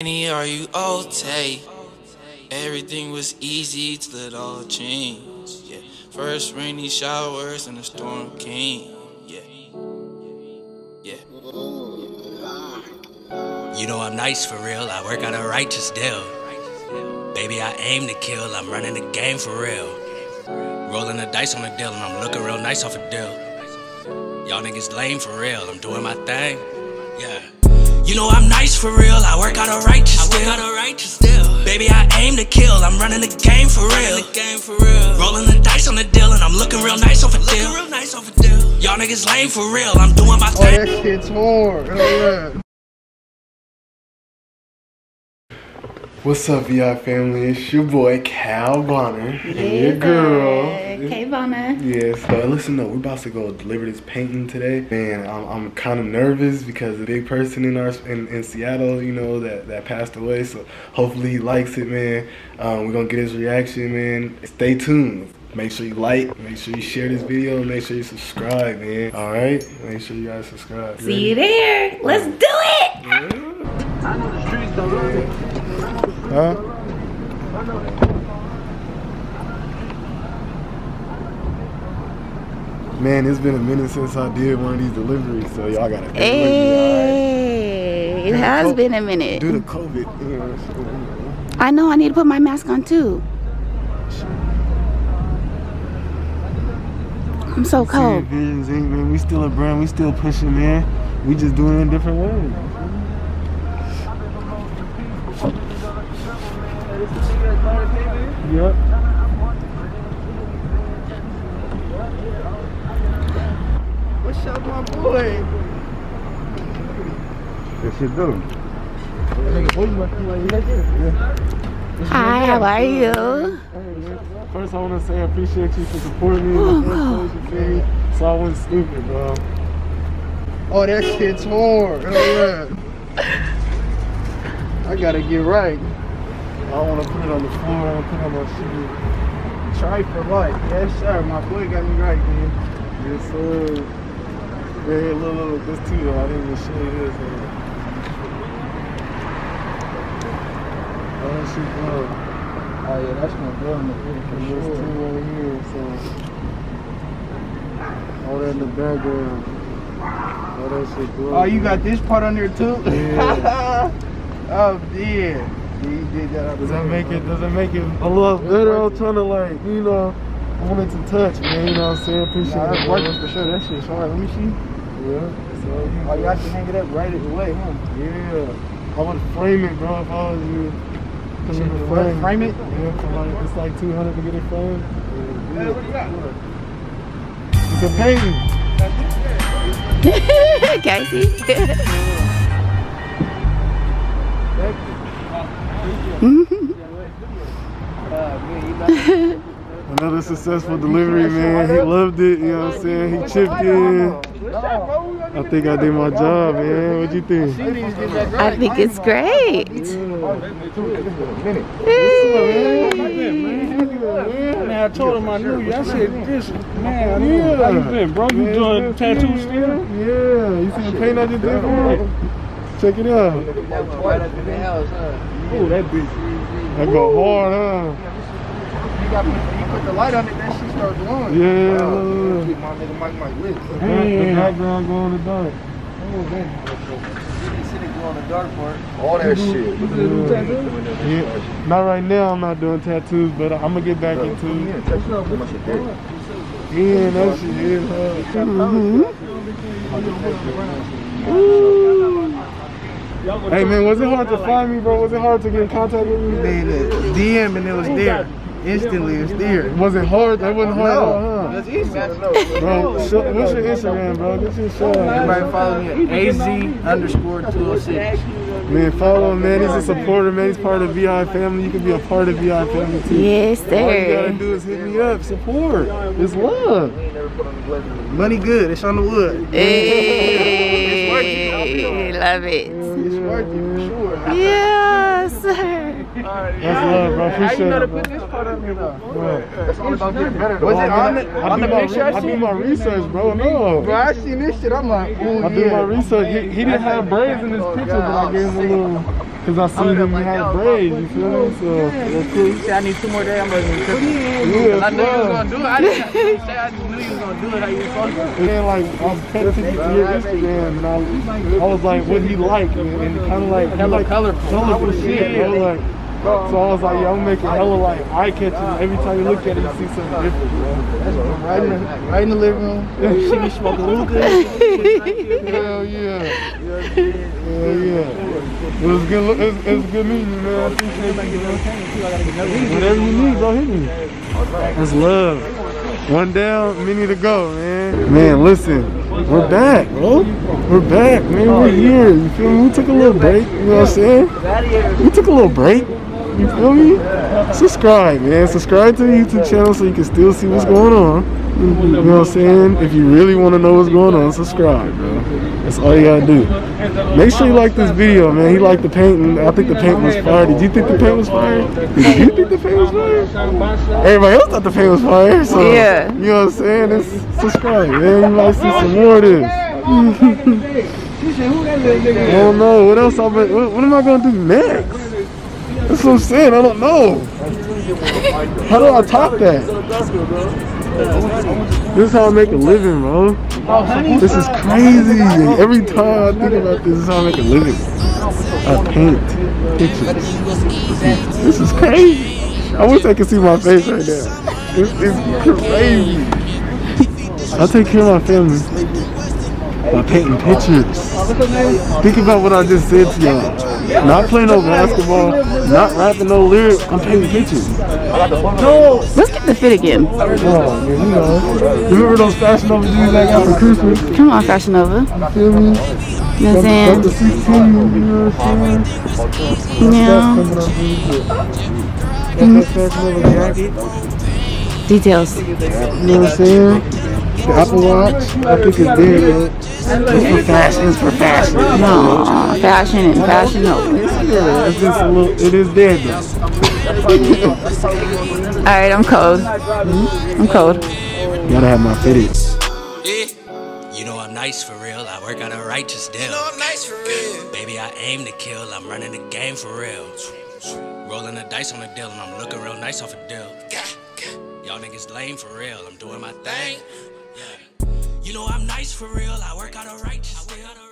Annie, are you okay? Everything was easy till it all changed. Yeah, first rainy showers and the storm came. Yeah, yeah. You know I'm nice for real. I work out a righteous deal. Baby, I aim to kill. I'm running the game for real. Rolling the dice on the deal, and I'm looking real nice off a deal. Y'all niggas lame for real. I'm doing my thing. Yeah. You know I'm nice for real. I work out a righteous I work out a righteous deal. Baby, I aim to kill. I'm running the game for real. The game for real. Rolling the dice on the deal, and I'm looking real nice off a deal. Looking Real nice off a deal. Y'all niggas lame for real. I'm doing my oh, thing. Oh, thing. that shit's hard. What's up, VI family? It's your boy Cal Bonner and your girl. Kay Bonner. Yes, but listen up, we're about to go deliver this painting today. Man, I'm, I'm kind of nervous because the big person in our in, in Seattle, you know, that, that passed away. So hopefully he likes it, man. Um, we're gonna get his reaction, man. Stay tuned. Make sure you like, make sure you share this video, make sure you subscribe, man. All right, make sure you guys subscribe. See you there. Let's do Huh? Man, it's been a minute since I did one of these deliveries, so y'all gotta bear with me, Hey, it has been a minute. Due to COVID, you know. I know I need to put my mask on too. I'm so cold. Ink, man, we still a brand, we still pushing, man. We just doing it in different ways. Yep. What's up, my boy? What you doing? Hi, how are you? First, I want to say I appreciate you for supporting me. in the first place, you? So I wasn't stupid, bro. Oh, that shit's hard. Oh, yeah. I gotta get right. I don't want to put it on the floor. I want to put it on my shoe. Try for life. Yes, sir. My boy got me right, man. Yes, sir. Look, look, this too, though. I didn't even show you this. Man. Oh, that shit, bro. Oh yeah, that's my girl in the And there's sure. two over here, so all that in the background. All that shit glow. Oh, you got this part on there too? Yeah. oh yeah. Yeah, that. on Does that make it? Does it make it a lot better? I'm trying to like, you know, I wanted to touch, man. You know what I'm saying? Appreciate Nah, it. that's working for sure. That shit's hard. Let me see. Yeah. So Oh, you have to hang it up right away, huh? yeah. I would frame it, bro. If I was you. Put it in the What, frame it? Yeah, for like it's like 200 to get it framed. Hey, Yeah. what you got? It's a painting. Casey. Mm-hmm. Another successful delivery, man. He loved it, you know what I'm saying? He chipped in. I think I did my job, man. What'd you think? I think it's great. Man, I told him I knew you. I said, this, man, I knew Yeah. how you been, bro? You doing it's tattoos still? Yeah. You see the paint I just did for him? Check it out. Oh, that bitch. That go hard, huh? You got you put the light on it, that shit start glowing. Yeah, Oh, look, look. keep my nigga Mike Mike lit. The, back, the background glow in the dark. Oh, man. You see it glow in the dark part. All that shit. Yeah. Not right now, I'm not doing tattoos, but I'm gonna get back into it. Yeah, text me how much it did. Yeah, that shit is hard. Hey man, was it hard to find me, bro? Was it hard to get in contact with me? Then uh, DM and it was there. Instantly, it's there. Was it hard? That wasn't hard, at all, huh? That's easy. Bro, show, what's your Instagram, bro? Get your show. Everybody follow me at AZ underscore 206. Man, follow him, man. He's a supporter, man. He's part of VI family. You can be a part of VI family too. Yes, All you gotta do is hit me up. Support. It's love. Money good. It's on the wood. Hey, love it. It's worth it for sure. Yes, sir. That's love, bro. Appreciate it, bro. this part on here though? Bro. It's all about getting better. Was though. it on the I on do the my picture re- I I do seen? my research, bro. No. Bro, I seen this shit. I'm like, ooh, I do my research. He, he didn't have braids in his picture, but I gave him a little. Cause I seen him had braids, you feel me? So That's cool. You said I need two more days. I'm gonna be cooking. yeah, I knew you was gonna do it. I didn't say I knew you was gonna do it. How you was supposed to. And then like I'm to your Instagram and I, I was like, what he like and, and kind of like he Hella like colorful. colorful shit, bro. Like, so I was like, yo, I'm making hella like eye catching. Every time you look at it, you see something different, bro. Right in the, right in the living room. She be smoking hookah. Hell yeah, hell yeah. It was good. look- It was, it was good meeting you, man. I appreciate you, man. Whatever you need, bro, hit me. That's love. One down, many to go, man. Man, listen, we're back, bro. We're back, man. We're here. You feel me? We took a little break. You know what I'm saying? We took a little break. You feel me? Subscribe, man. Subscribe to the YouTube channel so you can still see what's going on. You know what I'm saying? If you really want to know what's going on, subscribe, bro. That's all you gotta do. Make sure you like this video, man. He liked the painting. I think the paint was fire. Did you think the paint was fire? Did you think the paint was fire? Everybody else thought the paint was fire. So, Yeah. You know what I'm saying? It's, subscribe, man. You might see some more of this. I don't know. What else? I'm, what, what am I gonna do next? That's what I'm saying. I don't know. How do I top that? This is how I make a living, bro. This is crazy. Every time I think about this, this is how I make a living. I paint pictures. This is crazy. I wish I could see my face right now. This is crazy. I take care of my family by painting pictures. Think about what I just said to y'all. Not playing no basketball, not rapping no lyrics. I'm painting pictures. No. Let's get the fit again. Oh, on. You know. Remember those Fashion Nova jeans I got for Christmas? Come on, Fashion Nova. You feel me? You know what I'm saying? 16, you know what I'm saying? Yeah. Coming up really good. Got that Fashion Nova jacket. Details. You know what I'm saying? The Apple Watch, I think it's dead, man. It's for fashion, it's for fashion. No, fashion and Fashion Nova. Yeah, it's just a little, it is dead though. All right, I'm cold. I'm cold. Gotta have my fitted. You know I'm nice for real. I work out a righteous deal. you know I'm nice for real. Baby, I aim to kill. I'm running the game for real. Rolling the dice on the deal, and I'm looking real nice off a deal. Y'all niggas lame for real. I'm doing my thing. You know I'm nice for real. I work out a righteous deal.